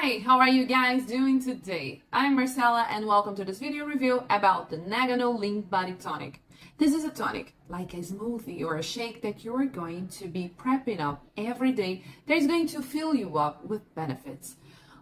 Hi, how are you guys doing today? I'm Marcella and welcome to this video review about the Nagano Lean Body Tonic. This is a tonic, like a smoothie or a shake that you're going to be prepping up every day that is going to fill you up with benefits.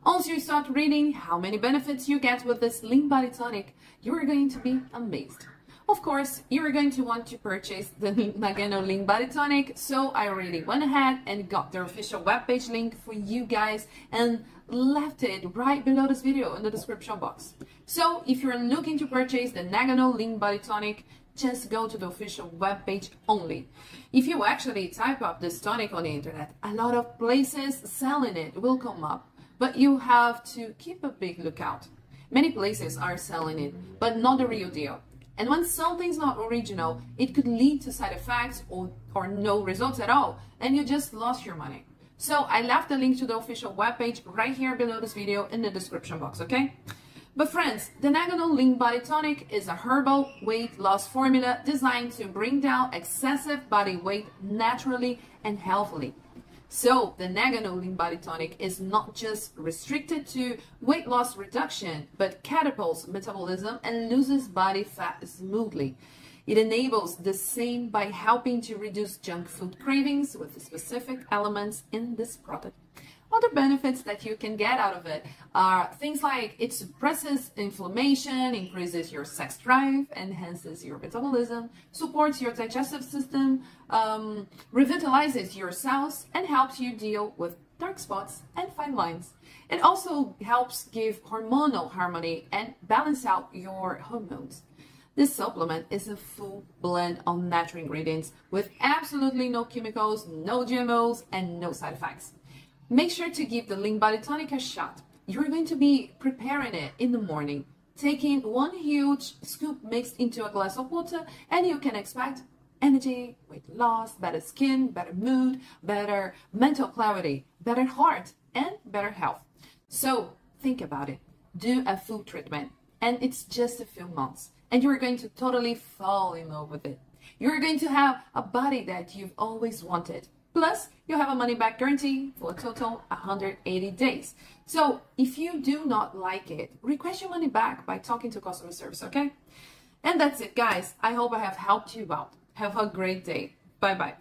Once you start reading how many benefits you get with this Lean Body Tonic, you're going to be amazed. Of course, you're going to want to purchase the Nagano Lean Body Tonic, so I already went ahead and got the official webpage link for you guys and left it right below this video in the description box. So if you're looking to purchase the Nagano Lean Body Tonic, just go to the official webpage only. If you actually type up this tonic on the internet, a lot of places selling it will come up, but you have to keep a big lookout. Many places are selling it, but not the real deal. And when something's not original, it could lead to side effects or, or no results at all, and you just lost your money. So I left the link to the official webpage right here below this video in the description box, okay? But friends, the Nagano Lean Body Tonic is a herbal weight loss formula designed to bring down excessive body weight naturally and healthily. So the Nagano Lean Body Tonic is not just restricted to weight loss reduction, but catapults metabolism and loses body fat smoothly. It enables the same by helping to reduce junk food cravings with specific elements in this product. Other benefits that you can get out of it are things like it suppresses inflammation, increases your sex drive, enhances your metabolism, supports your digestive system, um, revitalizes your cells, and helps you deal with dark spots and fine lines. It also helps give hormonal harmony and balance out your hormones. This supplement is a full blend of natural ingredients with absolutely no chemicals, no GMOs, and no side effects. Make sure to give the Body Tonic a shot. You're going to be preparing it in the morning, taking one huge scoop mixed into a glass of water, and you can expect energy, weight loss, better skin, better mood, better mental clarity, better heart, and better health. So think about it. Do a full treatment, and it's just a few months, and you're going to totally fall in love with it. You're going to have a body that you've always wanted Plus, you have a money back guarantee for a total 180 days. So if you do not like it, request your money back by talking to customer service, okay? And that's it, guys. I hope I have helped you out. Have a great day. Bye-bye.